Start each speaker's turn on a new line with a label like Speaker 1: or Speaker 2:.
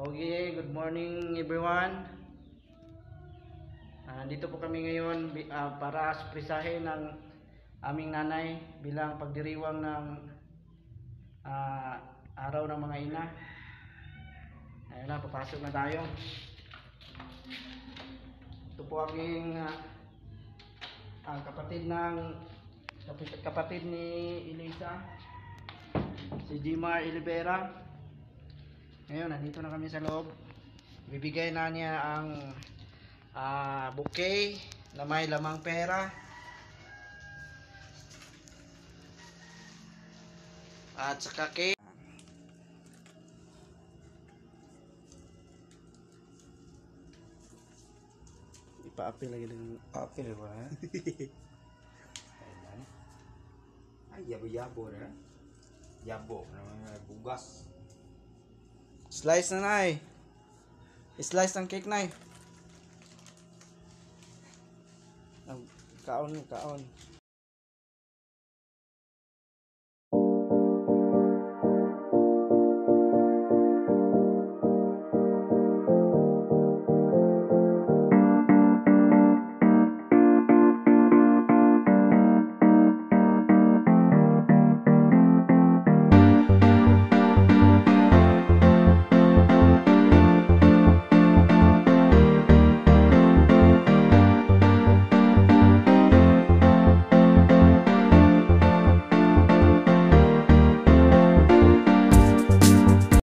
Speaker 1: Okay, good morning everyone. Ah, dito po kami ngayon ah, para surprisahin ang aming nanay bilang pagdiriwang ng ah, araw ng mga ina. Ayun na, papasok na tayo. Ito po aking ah, ah, kapatid ng kapit- kapatid ni Elisa, si Jimar Olivera. Ngayon, nandito na kami sa loob. Bibigay na niya ang ah, bouquet na may lamang pera. At saka cake. Ipa-apil lagi dengan
Speaker 2: Apil ba? Ayan. Ay, yabo-yabo na. Yabo mga bugas.
Speaker 1: Slice na nai. Slice ng cake nai. Kaon, kaon.